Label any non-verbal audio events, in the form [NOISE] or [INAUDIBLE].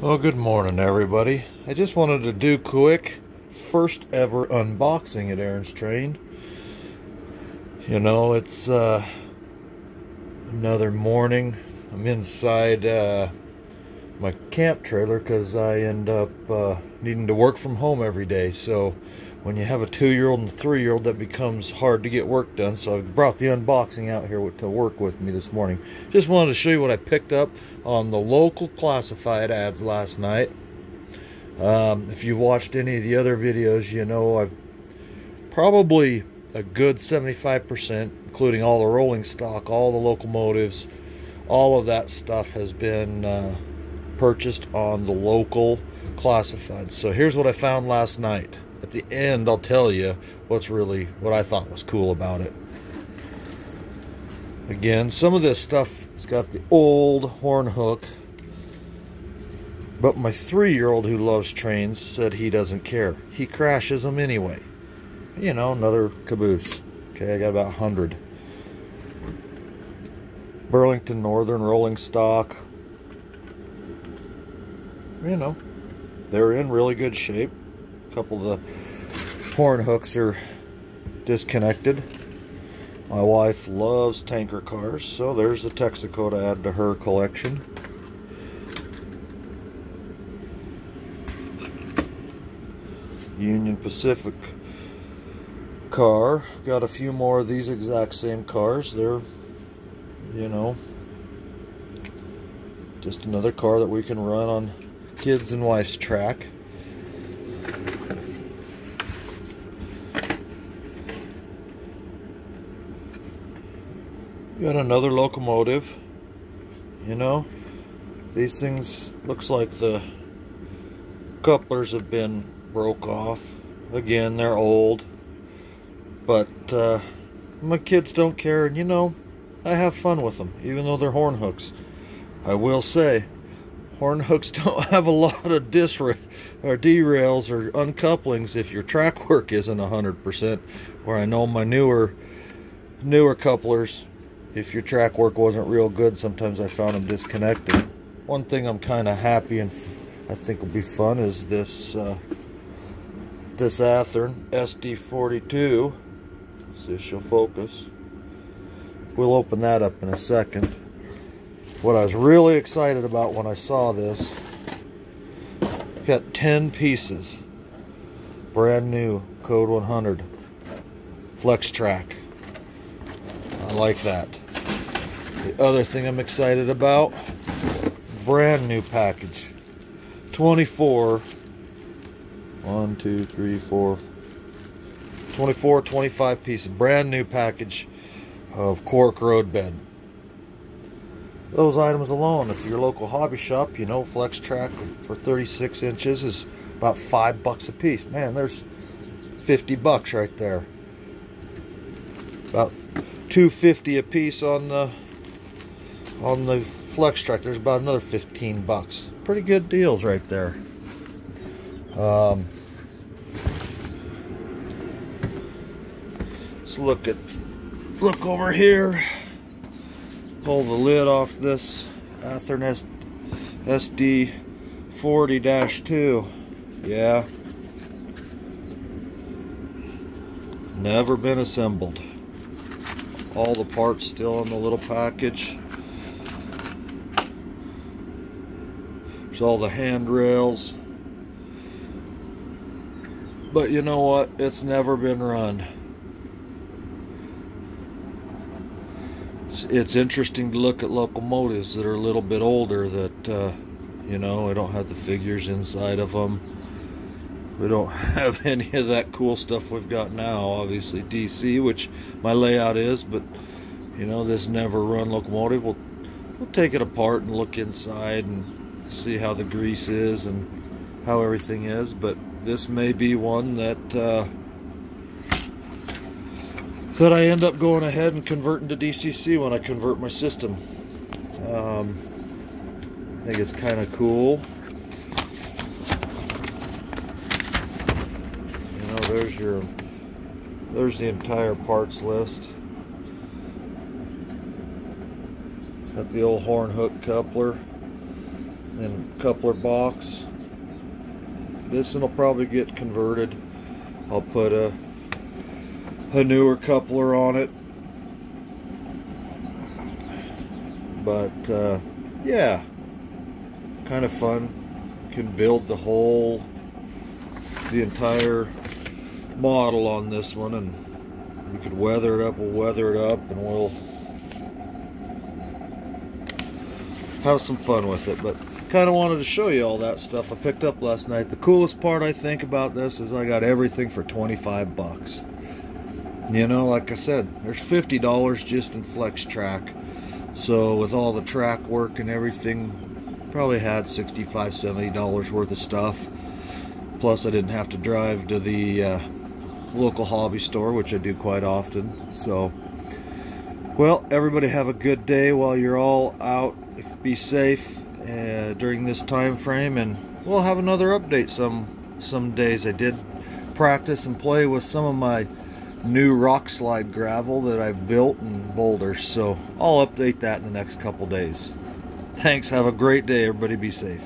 Well, good morning, everybody. I just wanted to do quick first ever unboxing at Aaron's Train. You know, it's uh, another morning. I'm inside uh, my camp trailer because I end up uh, needing to work from home every day. So when you have a two-year-old and a three-year-old, that becomes hard to get work done. So I brought the unboxing out here to work with me this morning. Just wanted to show you what I picked up on the local classified ads last night. Um, if you've watched any of the other videos, you know I've probably a good 75%, including all the rolling stock, all the locomotives, all of that stuff has been uh, purchased on the local classified. So here's what I found last night at the end I'll tell you what's really what I thought was cool about it. Again some of this stuff has got the old horn hook but my three-year-old who loves trains said he doesn't care. He crashes them anyway. You know another caboose. Okay I got about 100 Burlington Northern rolling stock. You know they're in really good shape couple of the horn hooks are disconnected. My wife loves tanker cars, so there's the Texaco to add to her collection. Union Pacific car. Got a few more of these exact same cars. They're, you know, just another car that we can run on kids and wife's track. Got another locomotive. You know, these things looks like the couplers have been broke off. Again, they're old. But uh, my kids don't care, and you know, I have fun with them, even though they're horn hooks. I will say, horn hooks [LAUGHS] don't have a lot of dis or derails or uncouplings if your track work isn't 100%. Where I know my newer newer couplers if your track work wasn't real good, sometimes I found them disconnected. One thing I'm kind of happy and I think will be fun is this uh, this Athearn SD42. See if she'll focus. We'll open that up in a second. What I was really excited about when I saw this, got 10 pieces, brand new, code 100, Flex Track. I like that. The other thing I'm excited about, brand new package. 24, 1, 2, 3, 4, 24, 25 piece, Brand new package of cork road bed. Those items alone, if your local hobby shop, you know, flex track for 36 inches is about five bucks a piece. Man, there's 50 bucks right there. About 250 a piece on the on the Flex-Trak there's about another 15 bucks. Pretty good deals right there. Um, let's look at look over here. Pull the lid off this. Athearn SD 40-2 yeah. Never been assembled. All the parts still in the little package All the handrails. But you know what? It's never been run. It's, it's interesting to look at locomotives that are a little bit older that, uh, you know, I don't have the figures inside of them. We don't [LAUGHS] have any of that cool stuff we've got now. Obviously DC, which my layout is, but, you know, this never run locomotive. We'll, we'll take it apart and look inside and see how the grease is and how everything is but this may be one that uh, that I end up going ahead and converting to DCC when I convert my system. Um, I think it's kind of cool. You know there's your there's the entire parts list. Got the old horn hook coupler then coupler box. This one will probably get converted. I'll put a, a newer coupler on it. But uh, yeah, kind of fun. Can build the whole, the entire model on this one and we could weather it up, we'll weather it up and we'll have some fun with it. But kind of wanted to show you all that stuff I picked up last night. The coolest part I think about this is I got everything for 25 bucks. You know, like I said, there's $50 just in Flex-Track. So with all the track work and everything, probably had $65, $70 worth of stuff. Plus I didn't have to drive to the uh, local hobby store, which I do quite often. So, well, everybody have a good day while you're all out. Be safe uh, during this time frame, and we'll have another update some some days. I did practice and play with some of my new rock slide gravel that I've built and boulders, so I'll update that in the next couple days. Thanks. Have a great day. Everybody be safe.